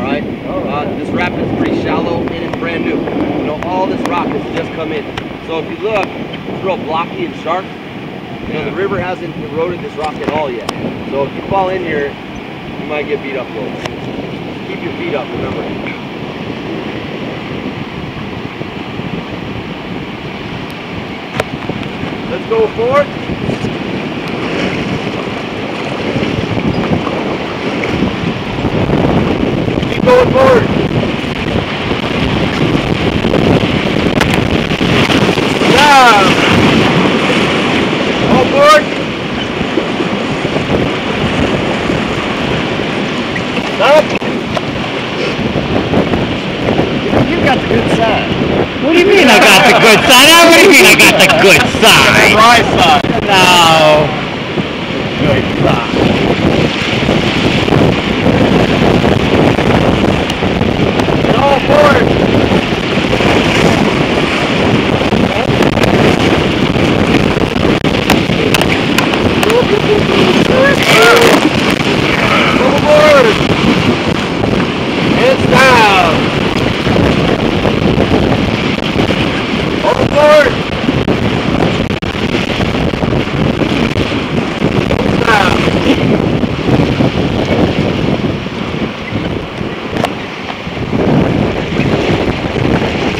all right? Uh, this rapid is pretty shallow and it's brand new. You know, all this rock has just come in. So if you look, it's real blocky and sharp. You know, the river hasn't eroded this rock at all yet. So if you fall in here, you might get beat up a little. Keep your feet up, remember. Let's go forward going forward. Yeah. All forward. Up. You got the good side. What do you mean I got the good side? What do you mean I got the good side? The Right side. No. Good side.